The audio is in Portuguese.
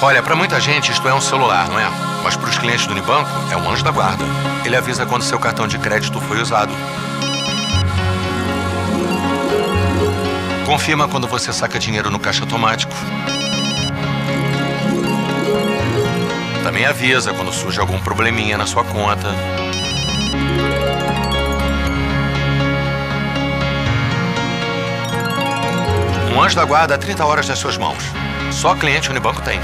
Olha, para muita gente isto é um celular, não é? Mas para os clientes do Unibanco é um anjo da guarda. Ele avisa quando seu cartão de crédito foi usado. Confirma quando você saca dinheiro no caixa automático. Também avisa quando surge algum probleminha na sua conta. Um anjo da guarda a 30 horas nas suas mãos. Só cliente Unibanco tem.